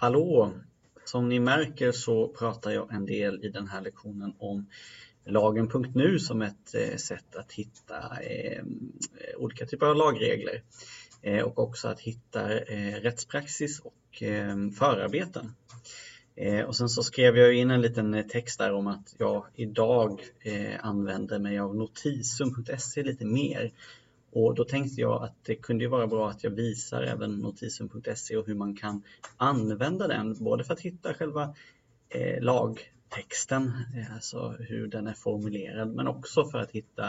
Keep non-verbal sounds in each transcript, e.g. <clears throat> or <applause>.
Hallå! Som ni märker så pratar jag en del i den här lektionen om lagen.nu som ett eh, sätt att hitta eh, olika typer av lagregler eh, och också att hitta rättspraxis och förarbeten. Och sen så skrev jag in en liten text där om att jag idag använder mig av notisum.se lite mer och då tänkte jag att det kunde vara bra att jag visar även notisen.se och hur man kan använda den, både för att hitta själva eh, lagtexten, eh, alltså hur den är formulerad, men också för att hitta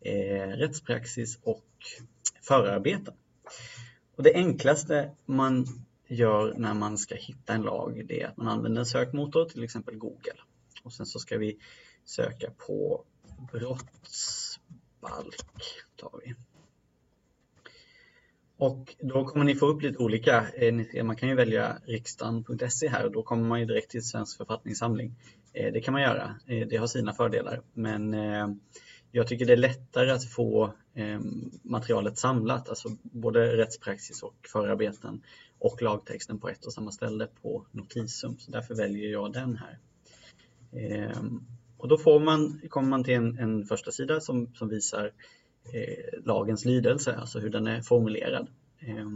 eh, rättspraxis och förarbeten. Och det enklaste man gör när man ska hitta en lag, det är att man använder en sökmotor, till exempel Google. Och sen så ska vi söka på brottsbalk. Tar vi. Och då kommer ni få upp lite olika. Eh, man kan ju välja riksdagen.se här och då kommer man ju direkt till Svensk författningssamling. Eh, det kan man göra. Eh, det har sina fördelar. Men jag tycker det är lättare att få materialet samlat, alltså både rättspraxis och förarbeten och lagtexten på ett och samma ställe på Notisum. Så därför väljer jag den här. Och då får man, kommer man till en, en första sida som, som visar eh, Eh, lagens lydelse, alltså hur den är formulerad. Eh,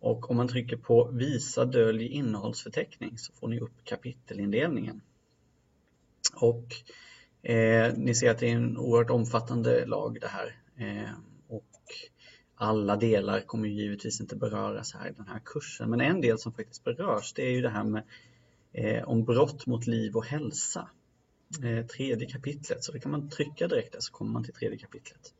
och om man trycker på Visa dölj innehållsförteckning så får ni upp kapitelindelningen. Och eh, ni ser att det är en oerhört omfattande lag det här. Eh, och alla delar kommer givetvis inte beröras här i den här kursen, men en del som faktiskt berörs det är ju det här med eh, om brott mot liv och hälsa. Eh, tredje kapitlet. Så det kan man trycka direkt där så kommer man till tredje kapitlet.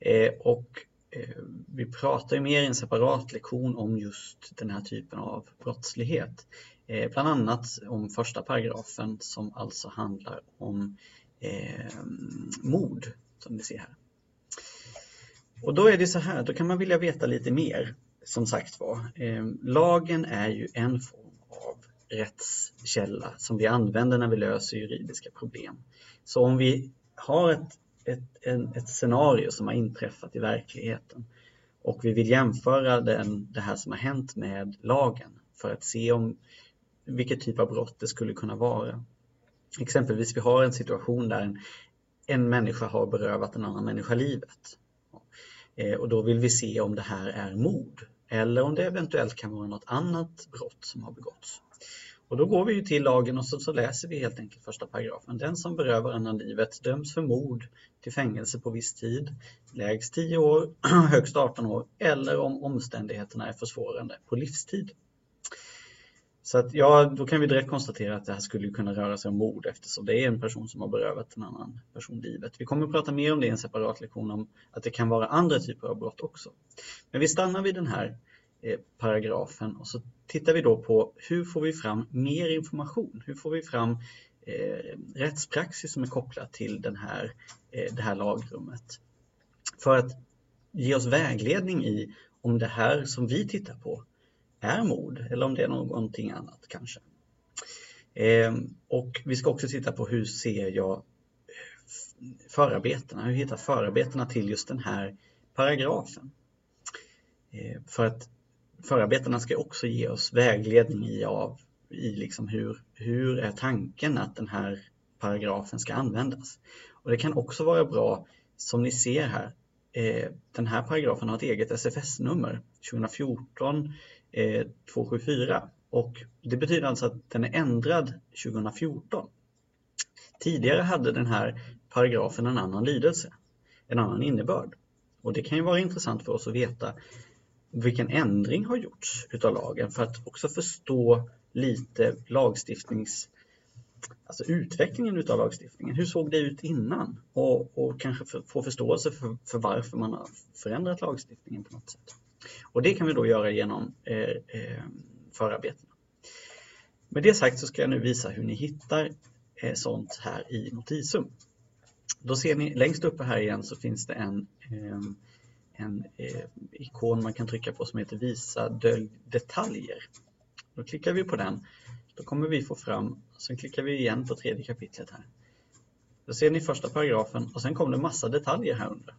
Eh, och eh, vi pratar ju mer i en separat lektion om just den här typen av brottslighet. Eh, bland annat om första paragrafen som alltså handlar om eh, mord, som ni ser här. Och då är det så här, då kan man vilja veta lite mer, som sagt var. Eh, lagen är ju en form rättskälla som vi använder när vi löser juridiska problem. Så om vi har ett, ett, en, ett scenario som har inträffat i verkligheten och vi vill jämföra den, det här som har hänt med lagen för att se om vilket typ av brott det skulle kunna vara. Exempelvis vi har en situation där en, en människa har berövat en annan människa livet. Eh, och då vill vi se om det här är mord eller om det eventuellt kan vara något annat brott som har begåtts. Och då går vi ju till lagen och så, så, läser vi helt enkelt första paragrafen. Den som berövar annan livet döms för mord till fängelse på viss tid, lägst 10 år, <clears throat> högst 18 år eller om omständigheterna är försvårande på livstid. Så att ja, då kan vi direkt konstatera att det här skulle kunna röra sig om mord eftersom det är en person som har berövat en annan person livet. Vi kommer att prata mer om det i en separat lektion om att det kan vara andra typer av brott också. Men vi stannar vid den här eh, paragrafen och så tittar vi då på hur får vi fram mer information? Hur får vi fram eh, rättspraxis som är kopplat till den här, eh, det här lagrummet? För att ge oss vägledning i om det här som vi tittar på är mord eller om det är någonting annat kanske. Eh, och vi ska också titta på hur ser jag eh, förarbetena, hur hittar förarbetena till just den här paragrafen? Eh, för att förarbetena ska också ge oss vägledning i, av, i liksom hur, hur är tanken att den här paragrafen ska användas. Och Det kan också vara bra, som ni ser här, eh, den här paragrafen har ett eget SFS-nummer, 2014 Eh, 274 och det betyder alltså att den är ändrad 2014. Tidigare hade den här paragrafen en annan lydelse, en annan innebörd. Och det kan ju vara intressant för oss att veta vilken ändring har gjorts utav lagen för att också förstå lite lagstiftnings alltså utvecklingen utav lagstiftningen. Hur såg det ut innan? Och, och kanske för, få förståelse för, för, varför man har förändrat lagstiftningen på något sätt. Och det kan vi då göra genom eh, eh, förarbetena. Med det sagt så ska jag nu visa hur ni hittar eh, sånt här i Notisum. Då ser ni längst uppe här igen så finns det en ehm, eh, en ikon man kan trycka på som heter Visa dölj detaljer. Då klickar vi på den. Då kommer vi få fram, sen klickar vi igen på tredje kapitlet här. Då ser ni första paragrafen och sen kommer det massa detaljer här under.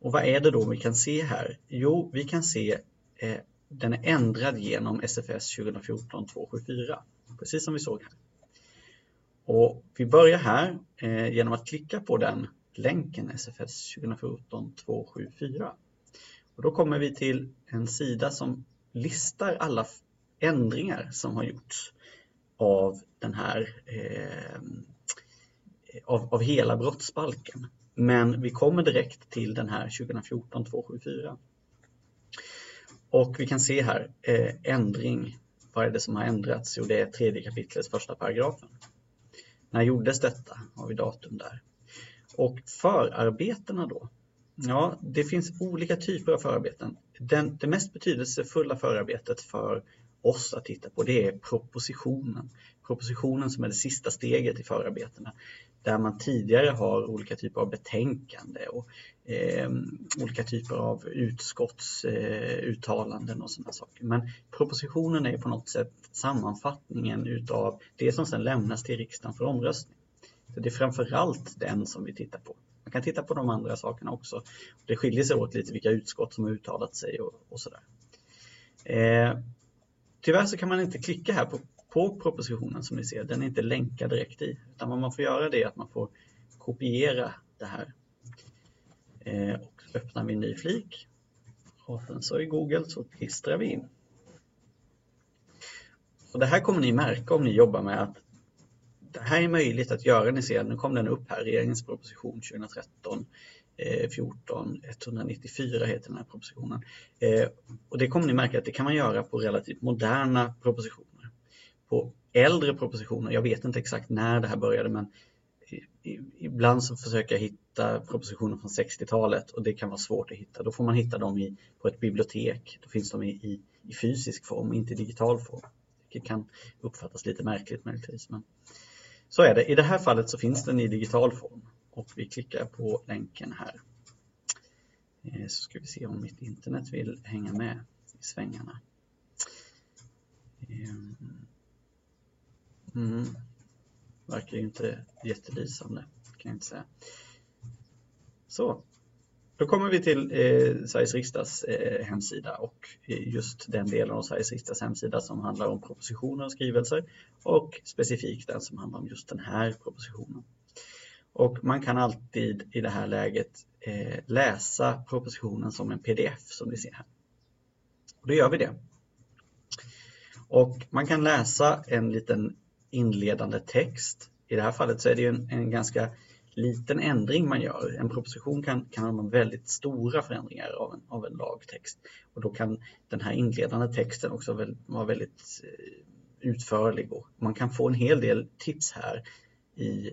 Och vad är det då vi kan se här? Jo, vi kan se eh, den är ändrad genom SFS 2014 274, precis som vi såg här. Och vi börjar här eh, genom att klicka på den länken SFS 2014 274. Och då kommer vi till en sida som listar alla ändringar som har gjorts av den här eh, av, av hela brottsbalken. Men vi kommer direkt till den här 2014 274. Och vi kan se här eh, ändring. Vad är det som har ändrats? Jo, det är tredje kapitlets första paragrafen. När gjordes detta? Har vi datum där. Och förarbetena då? Ja, det finns olika typer av förarbeten. Den, det mest betydelsefulla förarbetet för oss att titta på det är propositionen. Propositionen som är det sista steget i förarbetena där man tidigare har olika typer av betänkande och eh, olika typer av utskottsuttalanden eh, och sådana saker. Men propositionen är på något sätt sammanfattningen utav det som sedan lämnas till riksdagen för omröstning. Så det är framförallt den som vi tittar på. Man kan titta på de andra sakerna också. Det skiljer sig åt lite vilka utskott som har uttalat sig och, och sådär. Eh, tyvärr så kan man inte klicka här på på propositionen som ni ser, den är inte länkad direkt i. Utan vad man får göra det är att man får kopiera det här. Eh, och öppnar vi en ny flik. Och sen så i Google så klistrar vi in. Och det här kommer ni märka om ni jobbar med att det här är möjligt att göra. Ni ser, nu kom den upp här, regeringens proposition 2013 14 194 heter den här propositionen. Eh, och det kommer ni märka att det kan man göra på relativt moderna propositioner på äldre propositioner. Jag vet inte exakt när det här började men ibland så försöker jag hitta propositioner från 60-talet och det kan vara svårt att hitta. Då får man hitta dem i, på ett bibliotek. Då finns de i, i, i fysisk form, inte i digital form. Det kan uppfattas lite märkligt möjligtvis. Men så är det. I det här fallet så finns den i digital form och vi klickar på länken här. Eh, så ska vi se om mitt internet vill hänga med i svängarna. Ehm. Mm. Verkar ju inte jättelysande kan jag inte säga. Så, då kommer vi till eh, Sveriges riksdags eh, hemsida och eh, just den delen av Sveriges riksdags hemsida som handlar om propositioner och skrivelser och specifikt den som handlar om just den här propositionen. Och man kan alltid i det här läget eh, läsa propositionen som en pdf som ni ser här. Och då gör vi det. Och man kan läsa en liten inledande text. I det här fallet så är det en, en ganska liten ändring man gör. En proposition kan, kan ha väldigt stora förändringar av en, av en lagtext och då kan den här inledande texten också väl, vara väldigt eh, utförlig och man kan få en hel del tips här i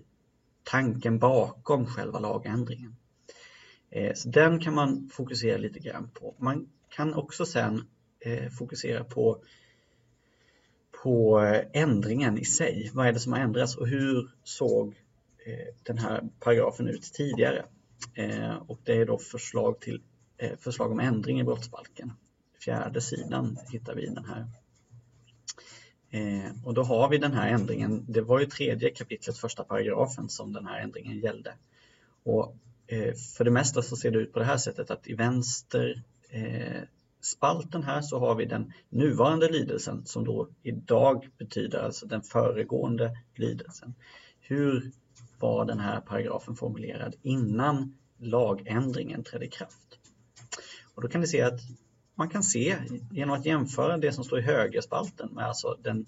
tanken bakom själva lagändringen. Eh, så den kan man fokusera lite grann på. Man kan också sen eh, fokusera på på ändringen i sig. Vad är det som har ändrats och hur såg eh, den här paragrafen ut tidigare? Eh, och det är då förslag, till, eh, förslag om ändring i brottsbalken. Fjärde sidan hittar vi den här. Och då har vi den här ändringen, det var ju tredje kapitlet första paragrafen som den här ändringen gällde. Och för det mesta så ser det ut på det här sättet att i vänster spalten här så har vi den nuvarande lidelsen som då idag betyder alltså den föregående lidelsen. Hur var den här paragrafen formulerad innan lagändringen trädde i kraft? Och då kan vi se att man kan se genom att jämföra det som står i högerspalten med alltså den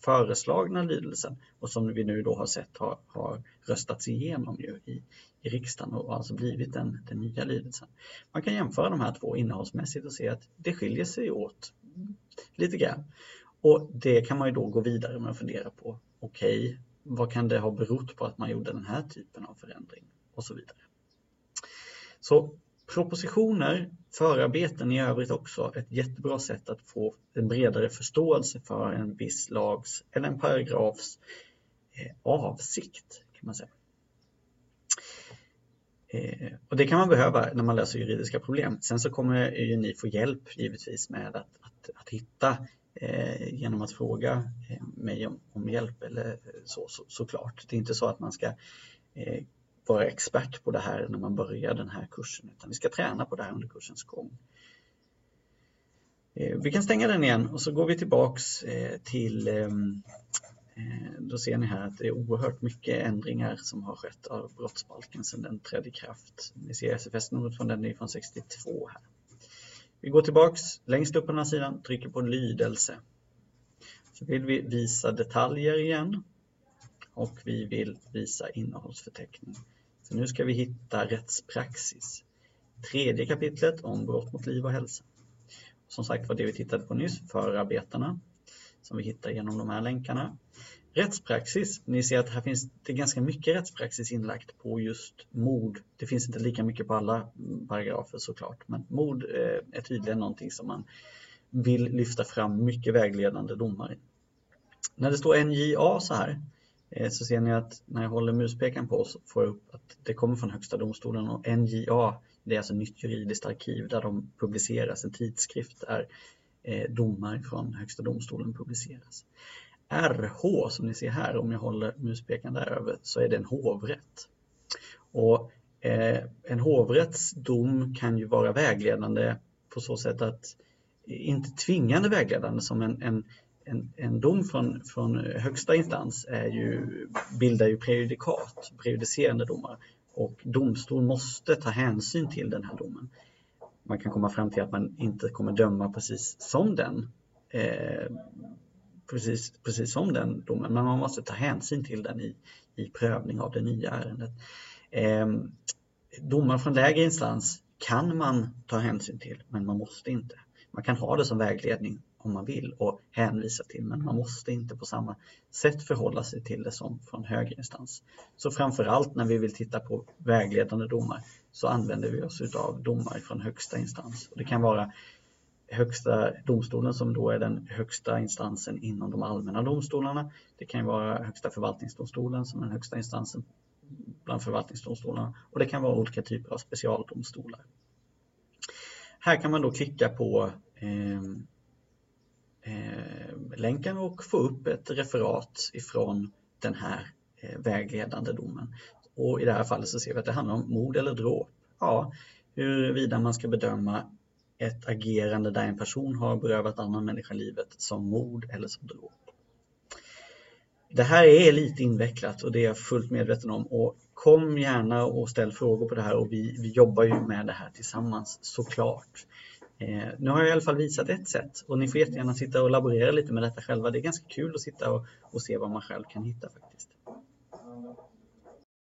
föreslagna lydelsen och som vi nu då har sett har, har röstats igenom ju i, i riksdagen och alltså blivit den, den nya lydelsen. Man kan jämföra de här två innehållsmässigt och se att det skiljer sig åt lite grann. Och det kan man ju då gå vidare med och fundera på. Okej, okay, vad kan det ha berott på att man gjorde den här typen av förändring och så vidare. Så Propositioner, förarbeten i övrigt också, ett jättebra sätt att få en bredare förståelse för en viss lags eller en paragrafs eh, avsikt kan man säga. Eh, och det kan man behöva när man löser juridiska problem. Sen så kommer ju ni få hjälp givetvis med att, att, att hitta eh, genom att fråga eh, mig om, om, hjälp eller så, så, såklart. Det är inte så att man ska eh, vara expert på det här när man börjar den här kursen utan vi ska träna på det här under kursens gång. Eh, vi kan stänga den igen och så går vi tillbaks eh, till ehm, eh, då ser ni här att det är oerhört mycket ändringar som har skett av brottsbalken sedan den trädde i kraft. Ni ser SFS-numret från den är från 62 här. Vi går tillbaks längst upp på den här sidan, trycker på lydelse. Så vill vi visa detaljer igen och vi vill visa innehållsförteckning. Så nu ska vi hitta rättspraxis. Tredje kapitlet om brott mot liv och hälsa. Som sagt var det vi tittade på nyss, förarbetena, som vi hittar genom de här länkarna. Rättspraxis, ni ser att här finns det ganska mycket rättspraxis inlagt på just mord. Det finns inte lika mycket på alla paragrafer såklart, men mord eh, är tydligen någonting som man vill lyfta fram mycket vägledande domar i. När det står NJA så här Eh, så ser ni att när jag håller muspekaren på så får jag upp att det kommer från Högsta domstolen och NJA det är alltså Nytt juridiskt arkiv där de publiceras, alltså en tidskrift där eh, domar från Högsta domstolen publiceras. RH som ni ser här, om jag håller muspekaren där över, så är det en hovrätt. Och eh, en hovrätts dom kan ju vara vägledande på så sätt att inte tvingande vägledande som en, en, en, en dom från, från högsta instans är ju, bildar ju prejudikat, prejudicerande domar och domstol måste ta hänsyn till den här domen. Man kan komma fram till att man inte kommer döma precis som den eh, precis, precis som den domen, men man måste ta hänsyn till den i, i prövning av det nya ärendet. Eh, domar från lägre instans kan man ta hänsyn till, men man måste inte. Man kan ha det som vägledning om man vill och hänvisa till, men man måste inte på samma sätt förhålla sig till det som från högre instans. Så framförallt när vi vill titta på vägledande domar så använder vi oss av domar från högsta instans. Och det kan vara Högsta domstolen som då är den högsta instansen inom de allmänna domstolarna. Det kan vara Högsta förvaltningsdomstolen som är den högsta instansen bland förvaltningsdomstolarna och det kan vara olika typer av specialdomstolar. Här kan man då klicka på eh, eh, Eh, länken och få upp ett referat ifrån den här eh, vägledande domen. Och i det här fallet så ser vi att det handlar om mord eller dråp. Ja, huruvida man ska bedöma ett agerande där en person har berövat annan människa livet som mord eller som dråp. Det här är lite invecklat och det är jag fullt medveten om och kom gärna och ställ frågor på det här och vi, vi jobbar ju med det här tillsammans såklart. Eh, nu har jag i alla fall visat ett sätt och ni får jättegärna sitta och laborera lite med detta själva. Det är ganska kul att sitta och, och se vad man själv kan hitta faktiskt.